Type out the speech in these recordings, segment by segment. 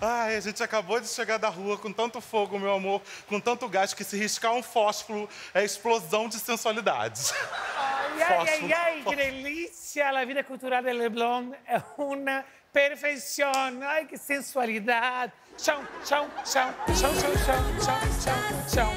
Ai, a gente acabou de chegar da rua com tanto fogo, meu amor, com tanto gás que se riscar um fósforo é explosão de sensualidade. Ai, ai, ai, ai, que delícia! A vida cultural de Leblon é uma perfeição. Ai, que sensualidade! Chão, chão, chão, chão, chão, chão, chão, chão, chão,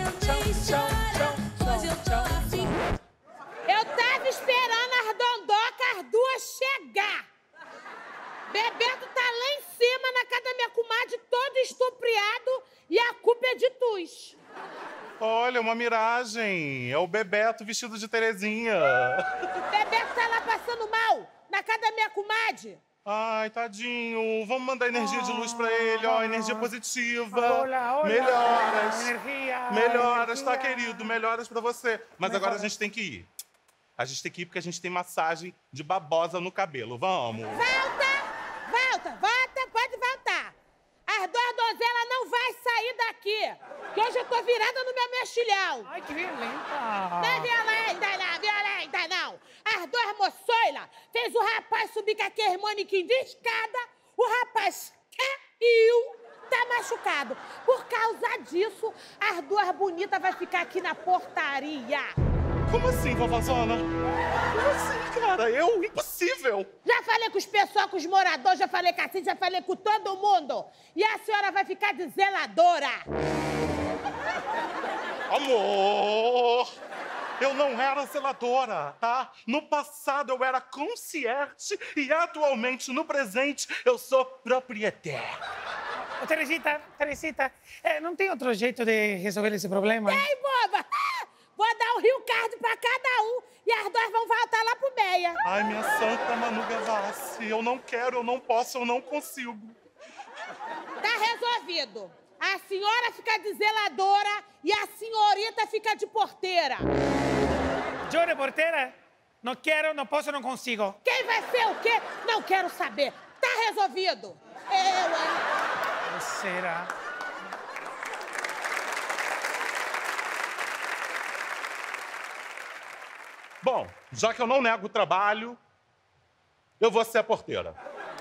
uma miragem. É o Bebeto vestido de Terezinha. Bebeto tá lá passando mal, na casa da minha comadre. Ai, tadinho. Vamos mandar energia de luz pra ele, ó. Energia positiva. Olá, olá. Melhoras. Energia, Melhoras, tá, energia. querido? Melhoras pra você. Mas agora a Melhoras. gente tem que ir. A gente tem que ir porque a gente tem massagem de babosa no cabelo. Vamos. Volta, volta, volta, pode voltar. As duas donzelas não vai daqui, que hoje eu tô virada no meu mexilhão. Ai, que violenta! Não é violenta, não, violenta, não. As duas moçoilas fez o rapaz subir com aquele manequim de escada, o rapaz caiu, tá machucado. Por causa disso, as duas bonitas vai ficar aqui na portaria. Como assim, vovózona? Como assim, cara? Eu? Impossível. Já falei com os pessoal, com os moradores, já falei com a Cid, já falei com todo mundo. E a senhora vai ficar de zeladora. Amor! Eu não era zeladora, tá? No passado eu era concierge e atualmente, no presente, eu sou proprietária. Ô, Teresita, Teresita, eh, não tem outro jeito de resolver esse problema? Ei, boba! Vou dar um Rio Card pra cada um e as duas vão voltar lá pro Meia. Ai, minha santa Manu Gavassi, eu não quero, eu não posso, eu não consigo. Tá resolvido. A senhora fica de zeladora e a senhorita fica de porteira. Eu de porteira? Não quero, não posso, não consigo. Quem vai ser o quê? Não quero saber. Tá resolvido. Eu, hein? Será? Bom, já que eu não nego o trabalho, eu vou ser a porteira,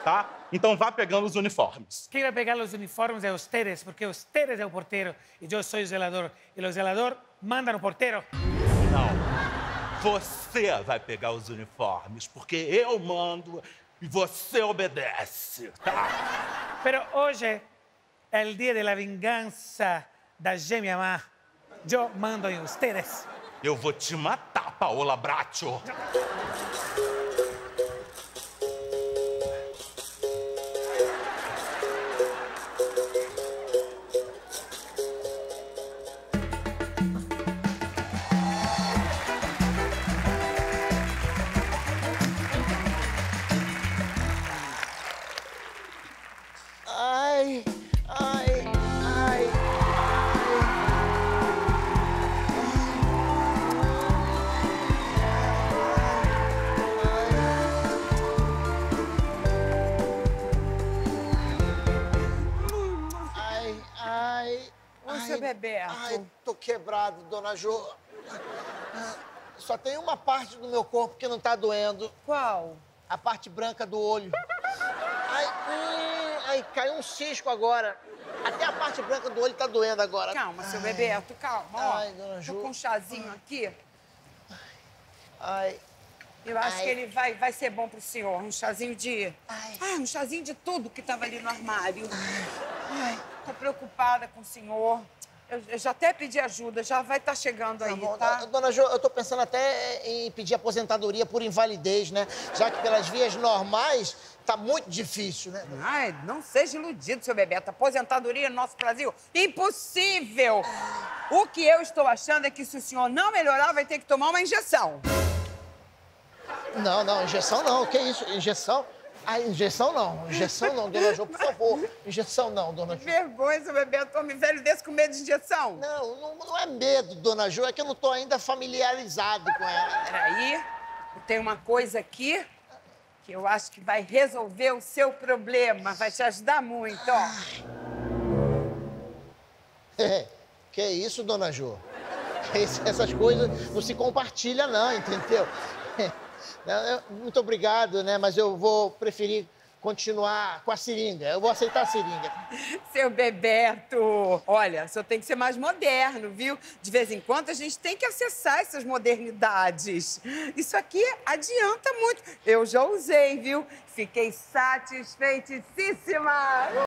tá? Então vá pegando os uniformes. Quem vai pegar os uniformes é ustedes, porque ustedes é o porteiro e eu sou o zelador. E o zelador manda no porteiro. Não. Você vai pegar os uniformes, porque eu mando e você obedece, tá? Pero hoje é o dia da vingança da gêmea má. Eu mando em ustedes. Eu vou te matar, Paola Bracho. Bebeto. Ai, tô quebrado, dona Jo. Só tem uma parte do meu corpo que não tá doendo. Qual? A parte branca do olho. Ai, hum, ai, caiu um cisco agora. Até a parte branca do olho tá doendo agora. Calma, seu Bebeto, calma. Ó, Ai, dona Ju. Tô com um chazinho aqui. Ai, Eu acho Ai. que ele vai, vai ser bom pro senhor. Um chazinho de... Ai. Ah, um chazinho de tudo que tava ali no armário. Ai, tô preocupada com o senhor. Eu, já até pedi ajuda, já vai estar chegando aí, Tá bom. tá? Dona Jo, eu tô pensando até em pedir aposentadoria por invalidez, né? Já que pelas vias normais tá muito difícil, né? Ai, não seja iludido, seu Bebeto. Aposentadoria no nosso Brasil? Impossível! O que eu estou achando é que se o senhor não melhorar, vai ter que tomar uma injeção. Não, não, injeção não. Que isso? Injeção? Ah, injeção não. Injeção não, dona Jo, por favor. Injeção não, dona Jo. Vergonha, seu Bebeto. Homem velho desse com medo de injeção. Não, não, não é medo, dona Jo, é que eu não tô ainda familiarizado com ela. Peraí, tem uma coisa aqui que eu acho que vai resolver o seu problema, vai te ajudar muito, ó. que isso, dona Jo? Essas coisas não se compartilha, não, entendeu? Eu- Muito obrigado, né? Mas eu vou preferir continuar com a seringa. Eu vou aceitar a seringa. Seu Bebeto, olha, só tem que ser mais moderno, viu? De vez em quando a gente tem que acessar essas modernidades. Isso aqui adianta muito. Eu já usei, viu? Fiquei satisfeitíssima.